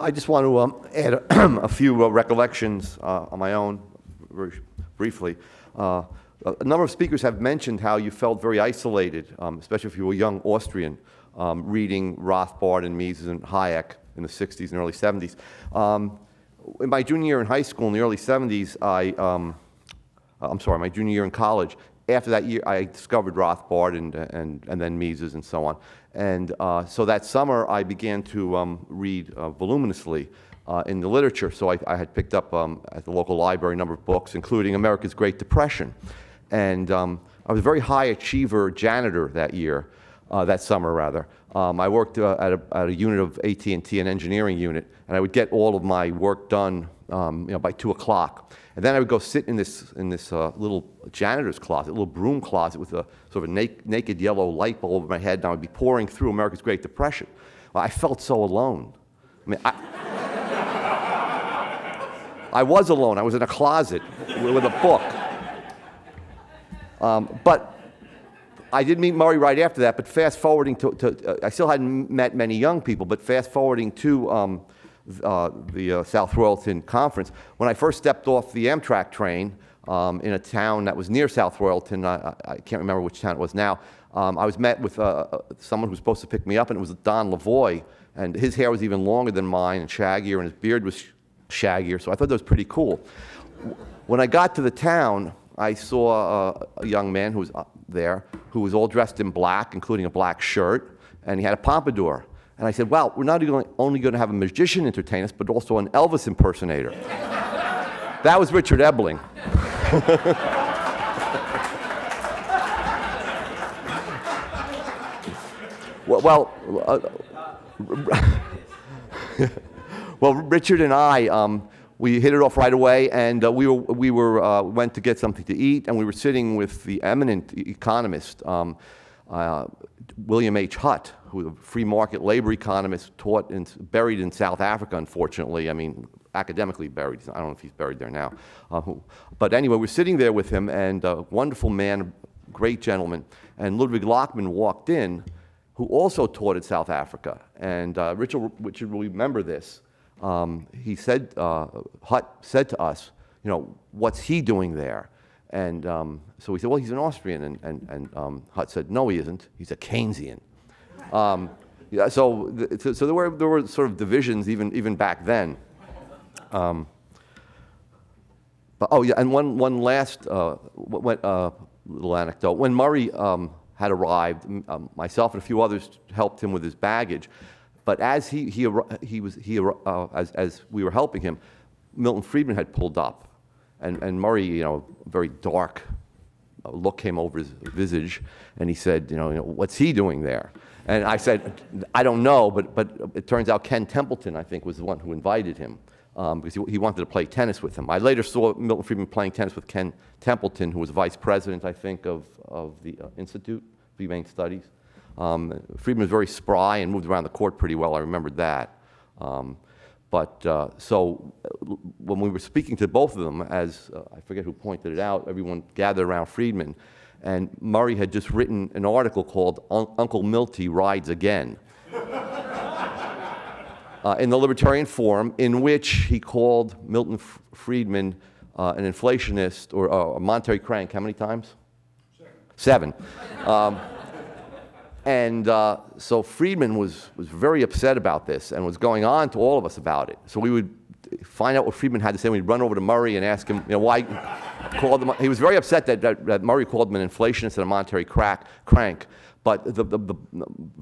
I just want to um, add a, a few uh, recollections uh, on my own, very briefly. Uh, a number of speakers have mentioned how you felt very isolated, um, especially if you were a young Austrian, um, reading Rothbard and Mises and Hayek in the 60s and early 70s. Um, in my junior year in high school in the early 70s, I, um, I'm sorry, my junior year in college, after that year, I discovered Rothbard and, and, and then Mises and so on. And uh, so that summer, I began to um, read uh, voluminously uh, in the literature. So I, I had picked up um, at the local library a number of books, including America's Great Depression. And um, I was a very high achiever janitor that year, uh, that summer rather. Um, I worked uh, at, a, at, a, unit of AT&T, an engineering unit, and I would get all of my work done um, you know, by 2 o'clock. And then I would go sit in this, in this uh, little janitor's closet, little broom closet with a sort of a na naked yellow light bulb over my head, and I would be pouring through America's Great Depression. Well, I felt so alone. I mean, I, I was alone. I was in a closet with a book. Um, but I did meet Murray right after that, but fast forwarding to, to uh, I still hadn't met many young people, but fast forwarding to um, uh, the uh, South Royalton Conference, when I first stepped off the Amtrak train um, in a town that was near South Royalton, I, I can't remember which town it was now, um, I was met with uh, uh, someone who was supposed to pick me up, and it was Don Lavoie, and his hair was even longer than mine and shaggier, and his beard was shaggier, so I thought that was pretty cool. When I got to the town, I saw a, a young man who was there who was all dressed in black, including a black shirt, and he had a pompadour. And I said, well, we're not only going to have a magician entertain us, but also an Elvis impersonator. that was Richard Ebeling. well, well, uh, well, Richard and I, um, we hit it off right away, and uh, we, were, we were, uh, went to get something to eat, and we were sitting with the eminent economist, um, uh, William H. Hutt, who a free market labor economist, taught and buried in South Africa, unfortunately. I mean, academically buried. I don't know if he's buried there now. Uh, who, but anyway, we're sitting there with him, and a wonderful man, great gentleman. And Ludwig Lachmann walked in, who also taught at South Africa. And uh, Richard, Richard will remember this. Um, he said, uh, Hutt said to us, you know, what's he doing there? And um, so we said, well, he's an Austrian. And, and, and um, Hutt said, no, he isn't. He's a Keynesian. Um, yeah, so, so, so, there, were, there were sort of divisions even, even back then. Um, but, oh, yeah, and one, one last uh, uh, little anecdote. When Murray um, had arrived, um, myself and a few others helped him with his baggage. But as, he, he, he was, he, uh, as, as we were helping him, Milton Friedman had pulled up. And, and Murray, you know, a very dark look came over his visage, and he said, you know, you know, what's he doing there? And I said, I don't know, but, but it turns out Ken Templeton, I think, was the one who invited him um, because he, he, wanted to play tennis with him. I later saw Milton Friedman playing tennis with Ken Templeton, who was vice president, I think, of, of the uh, Institute for Humane Studies. Um, Friedman was very spry and moved around the court pretty well. I remembered that. Um, but uh, so when we were speaking to both of them, as uh, I forget who pointed it out, everyone gathered around Friedman, and Murray had just written an article called Un Uncle Milty Rides Again. uh, in the Libertarian Forum, in which he called Milton F Friedman uh, an inflationist or uh, a monetary crank. How many times? Seven. Seven. Um, and uh, so Friedman was, was very upset about this and was going on to all of us about it. So we would find out what Friedman had to say. We'd run over to Murray and ask him, you know, why called him. He was very upset that, that, that Murray called him an inflationist and a monetary crack, crank. But the, the, the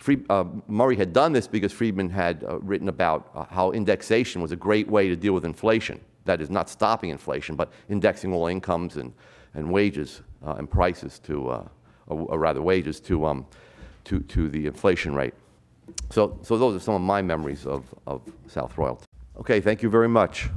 Free, uh, Murray had done this because Friedman had uh, written about uh, how indexation was a great way to deal with inflation. That is, not stopping inflation, but indexing all incomes and, and wages uh, and prices to, uh, or, or, rather wages to, um, to, to the inflation rate. So, so those are some of my memories of, of South Royalton. Okay, thank you very much.